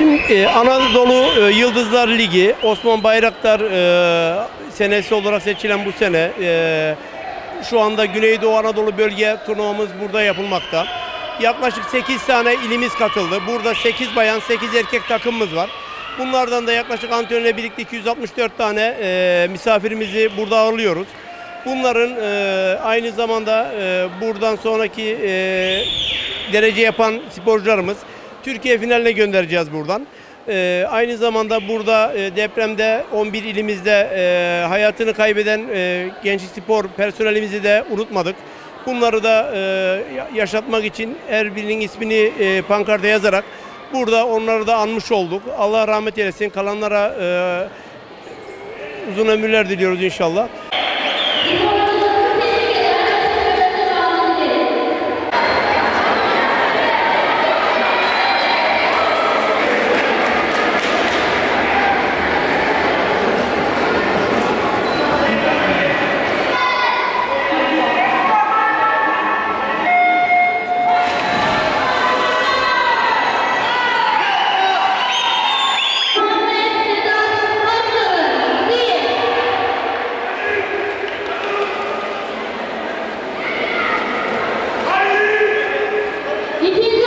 Ee, Anadolu e, Yıldızlar Ligi, Osman Bayraktar e, senesi olarak seçilen bu sene e, şu anda Güneydoğu Anadolu bölge turnuvamız burada yapılmakta. Yaklaşık 8 tane ilimiz katıldı. Burada 8 bayan, 8 erkek takımımız var. Bunlardan da yaklaşık antrenörle birlikte 264 tane e, misafirimizi burada ağırlıyoruz. Bunların e, aynı zamanda e, buradan sonraki e, derece yapan sporcularımız Türkiye finaline göndereceğiz buradan. Ee, aynı zamanda burada e, depremde 11 ilimizde e, hayatını kaybeden e, gençlik spor personelimizi de unutmadık. Bunları da e, ya- yaşatmak için her birinin ismini e, pankarta yazarak burada onları da anmış olduk. Allah rahmet eylesin. Kalanlara e, uzun ömürler diliyoruz inşallah. Иди